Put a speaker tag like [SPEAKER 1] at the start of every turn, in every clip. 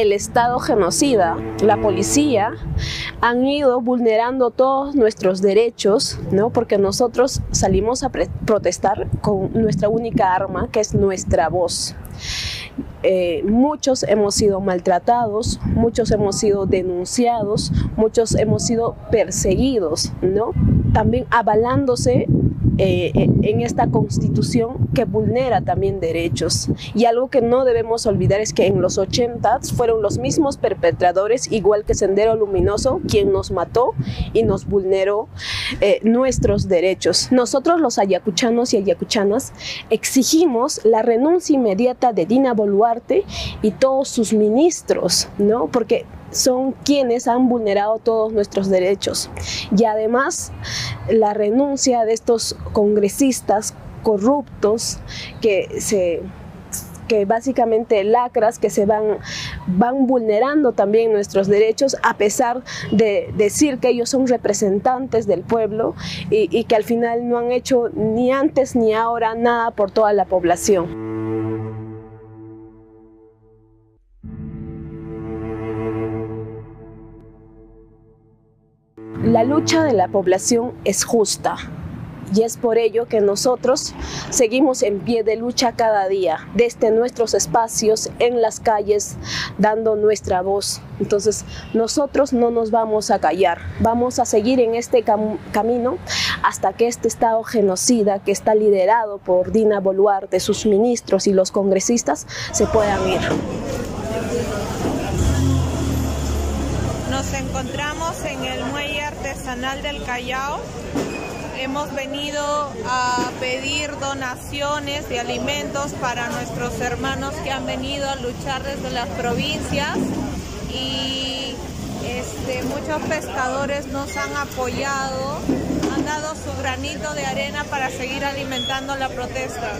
[SPEAKER 1] el Estado genocida, la policía, han ido vulnerando todos nuestros derechos, ¿no? porque nosotros salimos a protestar con nuestra única arma, que es nuestra voz. Eh, muchos hemos sido maltratados, muchos hemos sido denunciados, muchos hemos sido perseguidos, ¿no? También avalándose eh, eh, en esta constitución que vulnera también derechos. Y algo que no debemos olvidar es que en los 80 fueron los mismos perpetradores, igual que Sendero Luminoso, quien nos mató y nos vulneró eh, nuestros derechos. Nosotros los ayacuchanos y ayacuchanas exigimos la renuncia inmediata de Dina Boluarte y todos sus ministros, ¿no? Porque son quienes han vulnerado todos nuestros derechos. Y además, la renuncia de estos congresistas corruptos que se que básicamente lacras que se van, van vulnerando también nuestros derechos a pesar de decir que ellos son representantes del pueblo y, y que al final no han hecho ni antes ni ahora nada por toda la población. La lucha de la población es justa y es por ello que nosotros seguimos en pie de lucha cada día, desde nuestros espacios, en las calles, dando nuestra voz. Entonces, nosotros no nos vamos a callar, vamos a seguir en este camino hasta que este Estado genocida que está liderado por Dina Boluarte, sus ministros y los congresistas se puedan ir.
[SPEAKER 2] Nos encontramos en el muelle artesanal del Callao. Hemos venido a pedir donaciones de alimentos para nuestros hermanos que han venido a luchar desde las provincias y este, muchos pescadores nos han apoyado, han dado su granito de arena para seguir alimentando la protesta.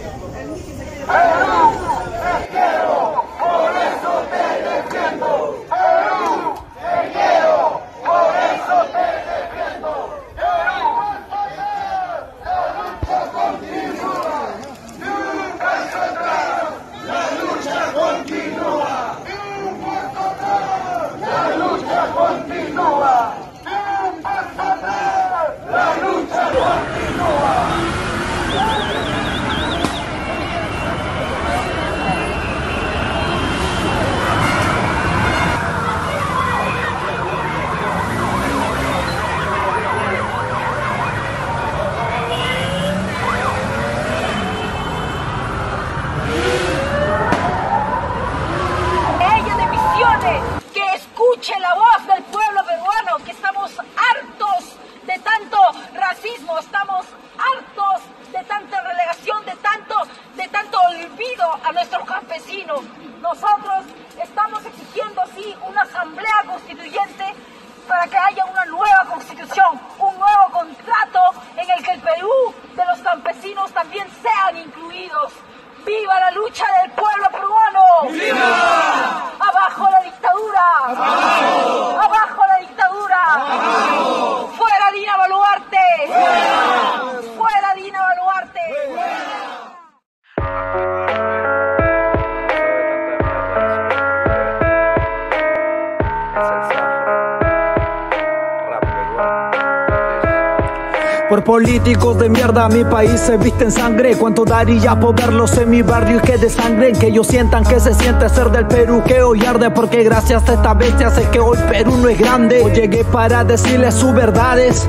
[SPEAKER 3] hartos de tanta relegación, de tanto, de tanto olvido a nuestros campesinos. Nosotros estamos exigiendo así una asamblea constituyente para que haya una nueva constitución, un nuevo contrato en el que el Perú de los campesinos también sean incluidos. ¡Viva la lucha del pueblo peruano! ¡Viva!
[SPEAKER 4] Por políticos de mierda mi país se viste en sangre. Cuánto daría por verlos en mi barrio y que desangren Que ellos sientan que se siente ser del Perú que hoy arde Porque gracias a esta bestia sé que hoy Perú no es grande. Hoy llegué para decirles sus verdades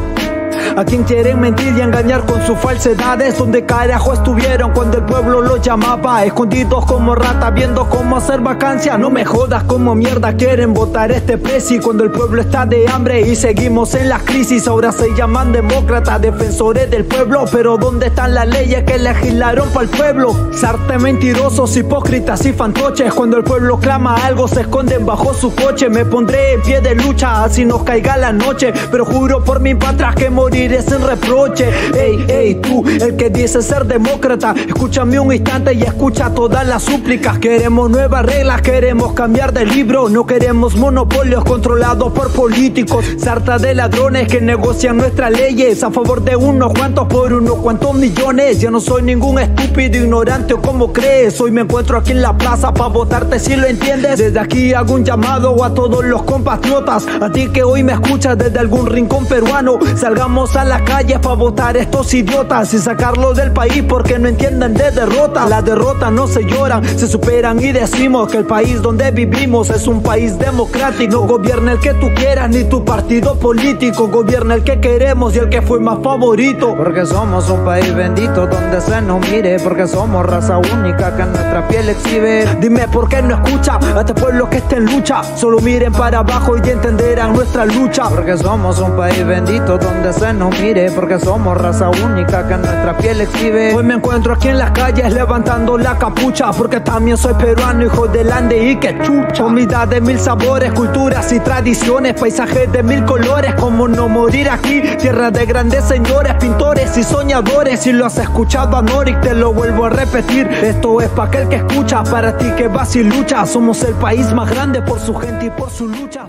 [SPEAKER 4] a quien quieren mentir y engañar con sus falsedades. Donde carajo estuvieron cuando el pueblo los llamaba. Escondidos como ratas viendo cómo hacer vacancia. No me jodas como mierda quieren votar este precio Cuando el pueblo está de hambre y seguimos en la crisis. Ahora se llaman demócratas, defensores del pueblo. Pero ¿dónde están las leyes que legislaron para el pueblo? Sarte mentirosos, hipócritas y fantoches. Cuando el pueblo clama algo se esconden bajo su coche. Me pondré en pie de lucha así nos caiga la noche. Pero juro por mi patria que morir sin reproche. Ey, ey, tú, el que dice ser demócrata, escúchame un instante y escucha todas las súplicas. Queremos nuevas reglas, queremos cambiar de libro, no queremos monopolios controlados por políticos. Sarta de ladrones que negocian nuestras leyes a favor de unos cuantos por unos cuantos millones. Yo no soy ningún estúpido, ignorante o como crees. Hoy me encuentro aquí en la plaza para votarte si lo entiendes. Desde aquí hago un llamado a todos los compatriotas, a ti que hoy me escuchas desde algún rincón peruano. Salgamos a la calle para votar estos idiotas y sacarlos del país porque no entienden de derrota. Las derrotas no se lloran, se superan y decimos que el país donde vivimos es un país democrático. No gobierna el que tú quieras ni tu partido político, gobierna el que queremos y el que fue más favorito.
[SPEAKER 5] Porque somos un país bendito donde se nos mire, porque somos raza única que en nuestra piel exhibe.
[SPEAKER 4] Dime por qué no escucha a este pueblo que está en lucha. Solo miren para abajo y entenderán nuestra lucha.
[SPEAKER 5] Porque somos un país bendito donde se nos mire, porque somos raza única que nuestra piel exhibe. Hoy
[SPEAKER 4] me encuentro aquí en las calles levantando la capucha, porque también soy peruano, hijo del Ande y que chucha. Comida de mil sabores, culturas y tradiciones, paisajes de mil colores, como no morir aquí. Tierra de grandes señores, pintores y soñadores. Si lo has escuchado a Noric, te lo vuelvo a repetir. Esto es para aquel que escucha, para ti que vas y lucha. Somos el país más grande por su gente y por su lucha.